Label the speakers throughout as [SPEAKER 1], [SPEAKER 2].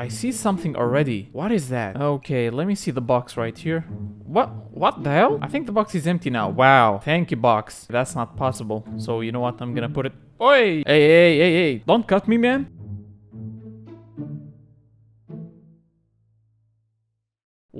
[SPEAKER 1] I see something already. What is that? Okay, let me see the box right here. What? What the hell? I think the box is empty now. Wow. Thank you, box. That's not possible. So you know what? I'm gonna put it... Oi! Hey, hey, hey, hey. Don't cut me, man.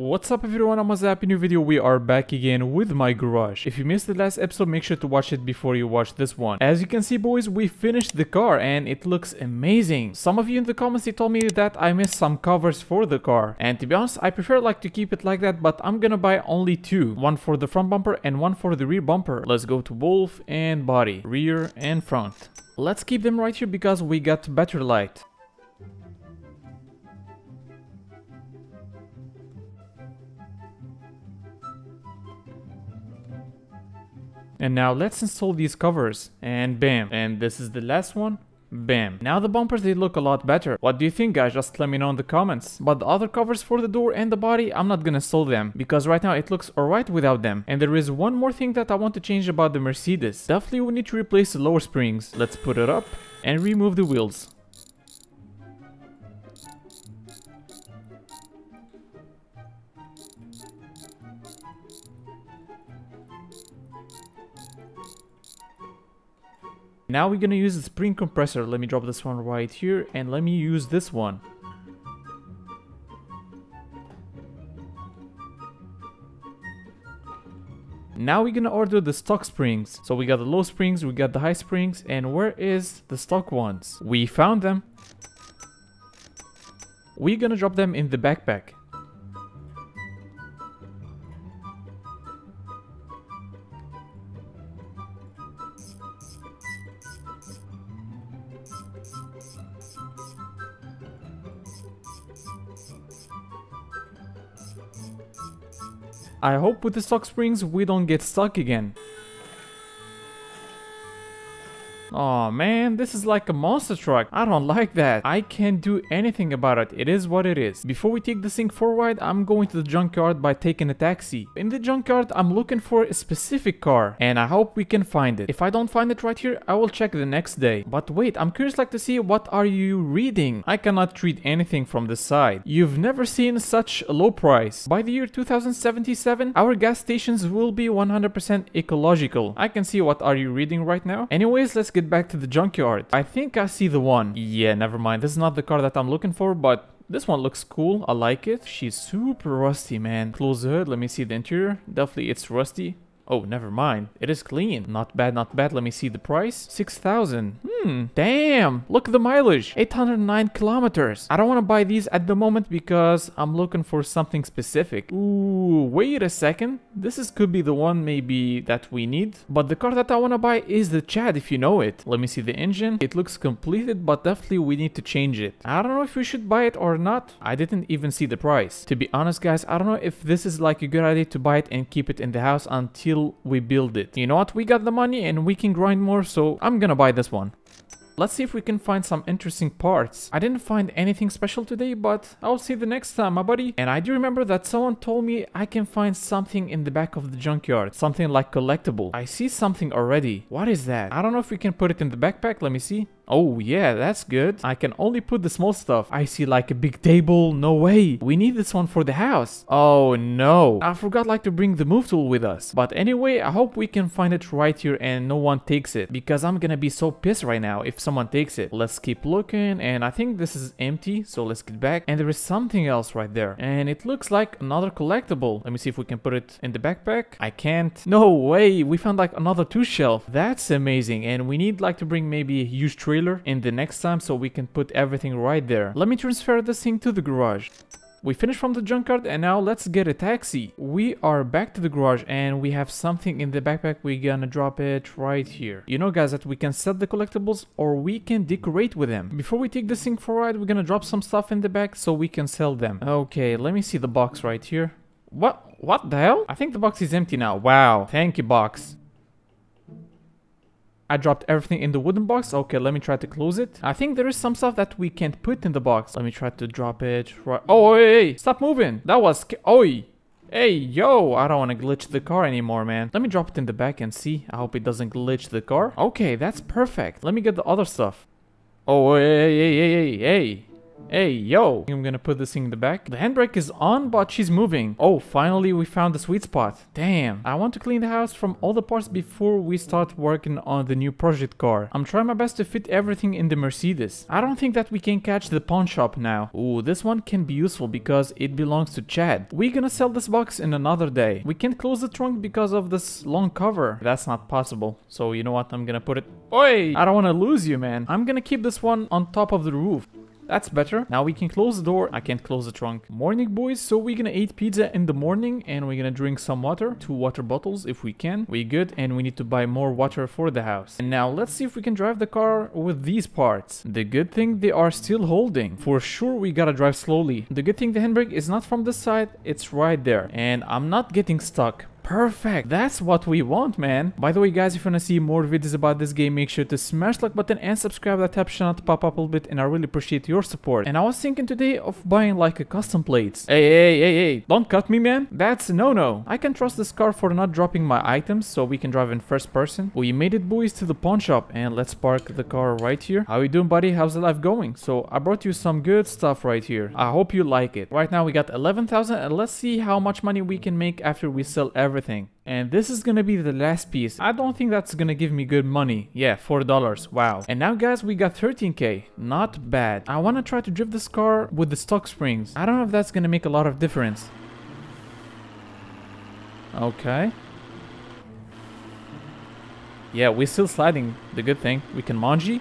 [SPEAKER 1] What's up everyone, I'm Wazzup, new video, we are back again with my garage. If you missed the last episode, make sure to watch it before you watch this one. As you can see boys, we finished the car and it looks amazing. Some of you in the comments, they told me that I missed some covers for the car. And to be honest, I prefer like to keep it like that, but I'm gonna buy only two. One for the front bumper and one for the rear bumper. Let's go to wolf and body, rear and front. Let's keep them right here because we got better light. And now let's install these covers. And bam. And this is the last one. Bam. Now the bumpers, they look a lot better. What do you think guys? Just let me know in the comments. But the other covers for the door and the body, I'm not gonna install them. Because right now it looks alright without them. And there is one more thing that I want to change about the Mercedes. Definitely we need to replace the lower springs. Let's put it up and remove the wheels. Now we're gonna use the spring compressor. Let me drop this one right here and let me use this one. Now we're gonna order the stock springs. So we got the low springs, we got the high springs, and where is the stock ones? We found them. We're gonna drop them in the backpack. I hope with the stock springs we don't get stuck again. Oh man, this is like a monster truck. I don't like that. I can't do anything about it. It is what it is. Before we take this thing forward, I'm going to the junkyard by taking a taxi. In the junkyard, I'm looking for a specific car and I hope we can find it. If I don't find it right here, I will check the next day. But wait, I'm curious like to see what are you reading? I cannot read anything from the side. You've never seen such a low price. By the year 2077, our gas stations will be 100% ecological. I can see what are you reading right now. Anyways, let's get get back to the junkyard. I think I see the one. Yeah, never mind. This is not the car that I'm looking for, but this one looks cool. I like it. She's super rusty, man. Close the hood. Let me see the interior. Definitely it's rusty. Oh, never mind. It is clean. Not bad, not bad. Let me see the price. 6,000. Hmm, damn. Look at the mileage. 809 kilometers. I don't want to buy these at the moment because I'm looking for something specific. Ooh, wait a second. This is could be the one maybe that we need. But the car that I want to buy is the Chad if you know it. Let me see the engine. It looks completed, but definitely we need to change it. I don't know if we should buy it or not. I didn't even see the price. To be honest, guys, I don't know if this is like a good idea to buy it and keep it in the house until we build it. You know what? We got the money and we can grind more, so I'm gonna buy this one. Let's see if we can find some interesting parts. I didn't find anything special today, but I'll see the next time, my buddy. And I do remember that someone told me I can find something in the back of the junkyard. Something like collectible. I see something already. What is that? I don't know if we can put it in the backpack. Let me see. Oh yeah, that's good. I can only put the small stuff. I see like a big table. No way. We need this one for the house. Oh no. I forgot like to bring the move tool with us. But anyway, I hope we can find it right here and no one takes it. Because I'm gonna be so pissed right now if someone takes it. Let's keep looking and I think this is empty. So let's get back. And there is something else right there. And it looks like another collectible. Let me see if we can put it in the backpack. I can't. No way. We found like another two shelf. That's amazing. And we need like to bring maybe a huge trailer trailer in the next time so we can put everything right there. Let me transfer this thing to the garage. We finished from the junkyard and now let's get a taxi. We are back to the garage and we have something in the backpack. We're gonna drop it right here. You know guys that we can sell the collectibles or we can decorate with them. Before we take this thing for a ride, we're gonna drop some stuff in the back so we can sell them. Okay, let me see the box right here. What? What the hell? I think the box is empty now. Wow. Thank you, box. I dropped everything in the wooden box. Okay, let me try to close it. I think there is some stuff that we can't put in the box. Let me try to drop it right. Oh, hey, hey, stop moving. That was... Oi. Hey, yo, I don't want to glitch the car anymore, man. Let me drop it in the back and see. I hope it doesn't glitch the car. Okay, that's perfect. Let me get the other stuff. Oh, hey, hey, hey, hey, hey. Hey, yo! I'm gonna put this thing in the back. The handbrake is on, but she's moving. Oh, finally we found the sweet spot. Damn. I want to clean the house from all the parts before we start working on the new project car. I'm trying my best to fit everything in the Mercedes. I don't think that we can catch the pawn shop now. Ooh, this one can be useful because it belongs to Chad. We're gonna sell this box in another day. We can't close the trunk because of this long cover. That's not possible. So you know what? I'm gonna put it... Oi! I don't want to lose you, man. I'm gonna keep this one on top of the roof. That's better. Now we can close the door. I can't close the trunk. Morning, boys. So we're gonna eat pizza in the morning and we're gonna drink some water. Two water bottles if we can. We good and we need to buy more water for the house. And now let's see if we can drive the car with these parts. The good thing they are still holding. For sure we gotta drive slowly. The good thing the handbrake is not from this side. It's right there. And I'm not getting stuck. Perfect. That's what we want, man. By the way, guys, if you want to see more videos about this game, make sure to smash the like button and subscribe that tap channel to pop up a little bit, and I really appreciate your support. And I was thinking today of buying like a custom plates. Hey, hey, hey, hey, don't cut me, man. That's no-no. I can trust this car for not dropping my items, so we can drive in first person. We made it, boys, to the pawn shop, and let's park the car right here. How you doing, buddy? How's the life going? So I brought you some good stuff right here. I hope you like it. Right now we got 11,000, and let's see how much money we can make after we sell everything everything. And this is gonna be the last piece. I don't think that's gonna give me good money. Yeah, $4. Wow. And now guys, we got 13k. Not bad. I wanna try to drift this car with the stock springs. I don't know if that's gonna make a lot of difference. Okay. Yeah, we're still sliding. The good thing. We can manji.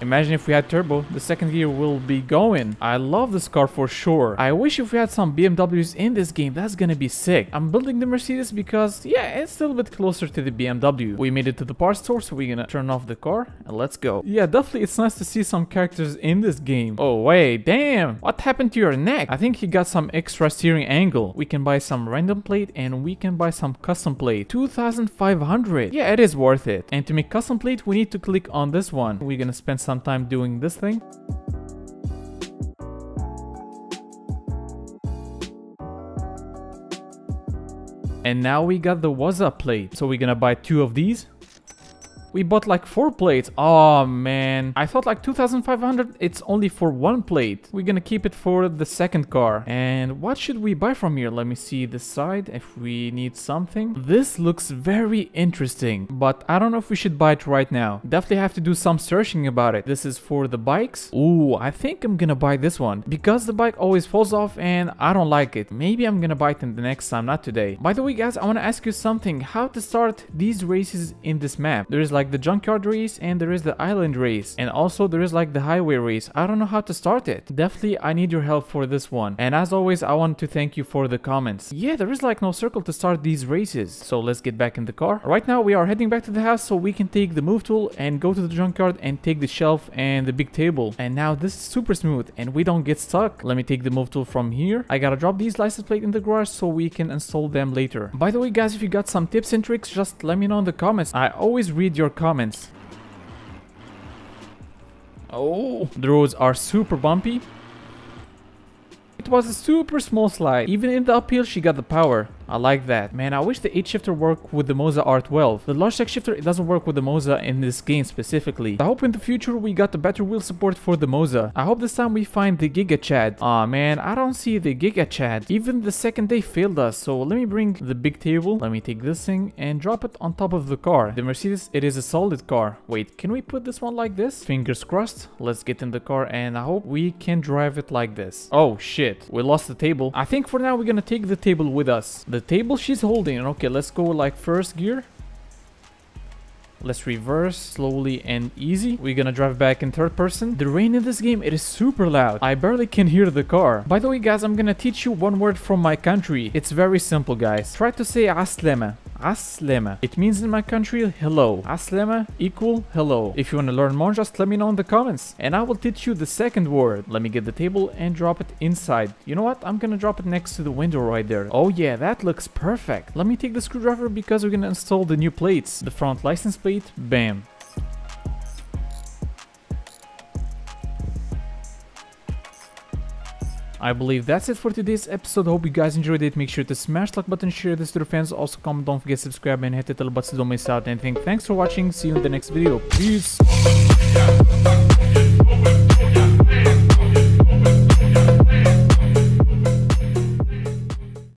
[SPEAKER 1] Imagine if we had turbo, the second gear will be going. I love this car for sure. I wish if we had some BMWs in this game, that's gonna be sick. I'm building the Mercedes because, yeah, it's a little bit closer to the BMW. We made it to the parts store, so we're gonna turn off the car and let's go. Yeah, definitely it's nice to see some characters in this game. Oh, wait, damn. What happened to your neck? I think he got some extra steering angle. We can buy some random plate and we can buy some custom plate. 2500. Yeah, it is worth it. And to make custom plate, we need to click on this one. We're gonna spend some some time doing this thing. And now we got the Waza plate. So we're gonna buy two of these. We bought like four plates. Oh man. I thought like 2500 it's only for one plate. We're gonna keep it for the second car. And what should we buy from here? Let me see the side if we need something. This looks very interesting, but I don't know if we should buy it right now. Definitely have to do some searching about it. This is for the bikes. Ooh, I think I'm gonna buy this one because the bike always falls off and I don't like it. Maybe I'm gonna buy it in the next time, not today. By the way, guys, I wanna ask you something. How to start these races in this map? There is like like the junkyard race and there is the island race and also there is like the highway race. I don't know how to start it. Definitely I need your help for this one. And as always I want to thank you for the comments. Yeah there is like no circle to start these races. So let's get back in the car. Right now we are heading back to the house so we can take the move tool and go to the junkyard and take the shelf and the big table. And now this is super smooth and we don't get stuck. Let me take the move tool from here. I gotta drop these license plate in the garage so we can install them later. By the way guys if you got some tips and tricks just let me know in the comments. I always read your comments. Oh, the roads are super bumpy. It was a super small slide. Even in the uphill, she got the power. I like that. Man, I wish the H shifter worked with the Moza R12. The Logitech shifter, it doesn't work with the Moza in this game specifically. I hope in the future we got the better wheel support for the Moza. I hope this time we find the Giga Chad. Aw oh, man, I don't see the Giga Chad. Even the second day failed us. So let me bring the big table. Let me take this thing and drop it on top of the car. The Mercedes, it is a solid car. Wait, can we put this one like this? Fingers crossed. Let's get in the car and I hope we can drive it like this. Oh shit, we lost the table. I think for now we're gonna take the table with us. The the table she's holding. Okay, let's go like first gear. Let's reverse slowly and easy. We're gonna drive back in third person. The rain in this game, it is super loud. I barely can hear the car. By the way, guys, I'm gonna teach you one word from my country. It's very simple, guys. Try to say aslema. Aslema. It means in my country hello. Aslema equal hello. If you want to learn more, just let me know in the comments. And I will teach you the second word. Let me get the table and drop it inside. You know what? I'm gonna drop it next to the window right there. Oh yeah, that looks perfect. Let me take the screwdriver because we're gonna install the new plates. The front license plate, bam. I believe that's it for today's episode. Hope you guys enjoyed it. Make sure to smash the like button, share this to your friends. Also comment, don't forget to subscribe and hit the little button so don't miss out anything. Thanks for watching. See you in the next video. Peace.